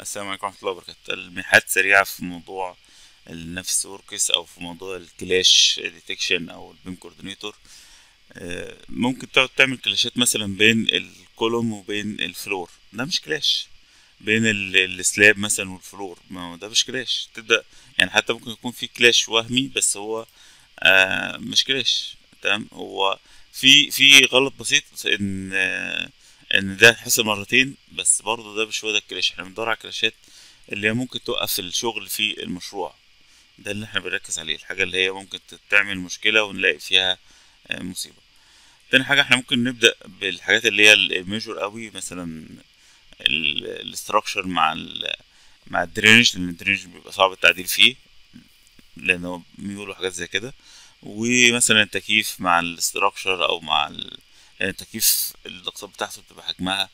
السلام عليكم ورحمة الله وبركاته. لمحات سريعة في موضوع ال Navisworks أو في موضوع ال clash detection أو ال BIM coordinator. ممكن تقعد تعمل clash ات مثلا بين ال column وبين ال floor. ده مش clash. بين ال- ال slab مثلا وال floor. ما هو ده مش clash. تبدأ يعني حتى ممكن يكون في clash وهمي بس هو آه مش clash. تمام؟ هو في في غلط بسيط إن آه إن ده حصل مرتين بس برضه ده مش هو ده ال clash إحنا بندور على ال clash ات اللي هي ممكن توقف الشغل في المشروع. ده اللي إحنا بنركز عليه الحاجة اللي هي ممكن تعمل مشكلة ونلاقي فيها آه، مصيبة. تاني حاجة إحنا ممكن نبدأ بالحاجات اللي هي ال major قوي مثلا ال structure مع ال مع ال drainage لأن ال drainage بيبقى صعب التعديل فيه لأنه ميول وحاجات زي كده. ومثلا التكييف مع ال structure أو مع ال... يعني التكييف الاقساط بتاعته بتبقى حجمها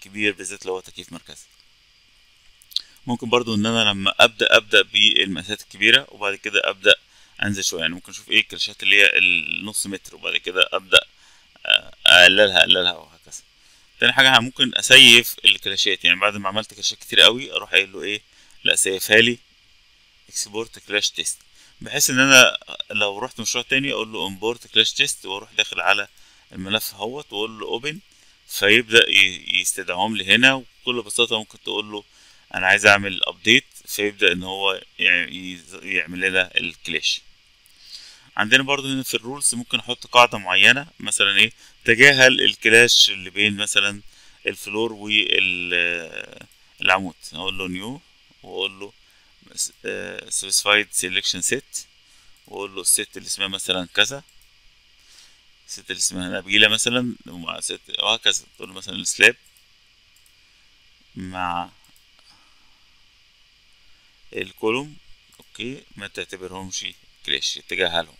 كبير بالذات لو هو تكييف مركزي. ممكن برضو إن أنا لما أبدأ أبدأ بالمقاسات الكبيرة وبعد كده أبدأ أنزل شوية. يعني ممكن أشوف إيه ال clash ات اللي هي النص متر وبعد كده أبدأ آه، أقللها أقللها وهكذا. تاني حاجة ممكن أ save ال clash ات يعني بعد ما عملت clash ات كتير قوي أروح قايل له إيه لا save ها لي. export clash test بحيث إن أنا لو رحت مشروع تاني أقول له import clash test وأروح داخل على الملف اهوت واقول له open فيبدأ ي- يستدعوهم لي هنا وبكل بساطة ممكن تقول له أنا عايز أعمل update فيبدأ إن هو يعمل لنا ال clash عندنا برضو هنا في ال rules ممكن أحط قاعدة معينة مثلا إيه؟ تجاهل ال clash اللي بين مثلا ال floor والعمود أقول له new وأقول له specified selection set وأقول له ال set اللي اسمها مثلا كذا. ال set اللي اسمها نبيلة مثلا ومع set وهكذا. تقول مثلا ال slab مع ال column okay ما تعتبرهمش clash تجاهلهم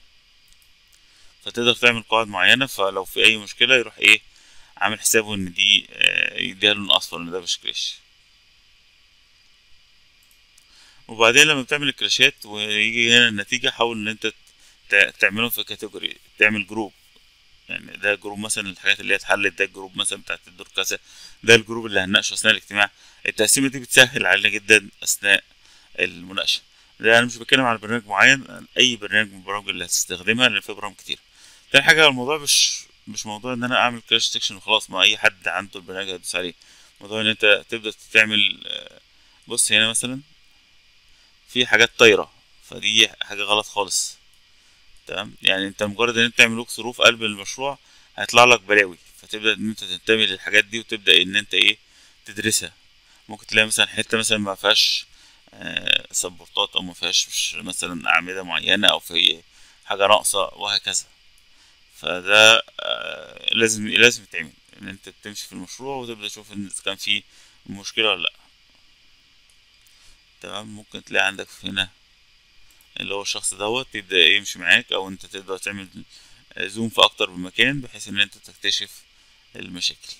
فتقدر تعمل قواعد معينة فلو في أي مشكلة يروح إيه عامل حسابه إن دي آه، يديها لون أصفر إن ده مش clash. وبعدين لما بتعمل ال clash ات ويجي هنا النتيجة حاول إن أنت تعملهم في category تعمل group يعني ده group مثلا الحاجات اللي هي اتحلت ده ال group مثلا بتاعت الدور كذا ده ال group اللي هنناقشه أثناء الاجتماع. التقسيمة دي بتسهل علينا جدا أثناء المناقشة. ده أنا مش بتكلم على برنامج معين أي برنامج من البرامج اللي هتستخدمها لأن في برامج كتير. تاني حاجة الموضوع مش مش موضوع إن أنا أعمل clash detection وخلاص ما أي حد عنده البرنامج هيدوس عليه. موضوع إن أنت تبدأ تعمل بص هنا مثلا في حاجات طايرة فدي حاجة غلط خالص. تمام؟ يعني انت مجرد ان انت تعمل ثرو في قلب المشروع هيطلع لك بلاوي فتبدأ إن انت تنتبه للحاجات دي وتبدأ إن انت إيه؟ تدرسها. ممكن تلاقي مثلا حتة مثلا ما فيهاش آه، سبورتات أو ما فيهاش مثلا أعمدة معينة أو في حاجة ناقصة وهكذا. فده آه، لازم لازم يتعمل. إن انت تمشي في المشروع وتبدأ تشوف إن كان في مشكلة ولا لأ. تمام؟ ممكن تلاقي عندك هنا اللي هو الشخص دوت يبدأ يمشي معاك أو أنت تقدر تعمل زوم في أكتر من مكان بحيث إن أنت تكتشف المشاكل.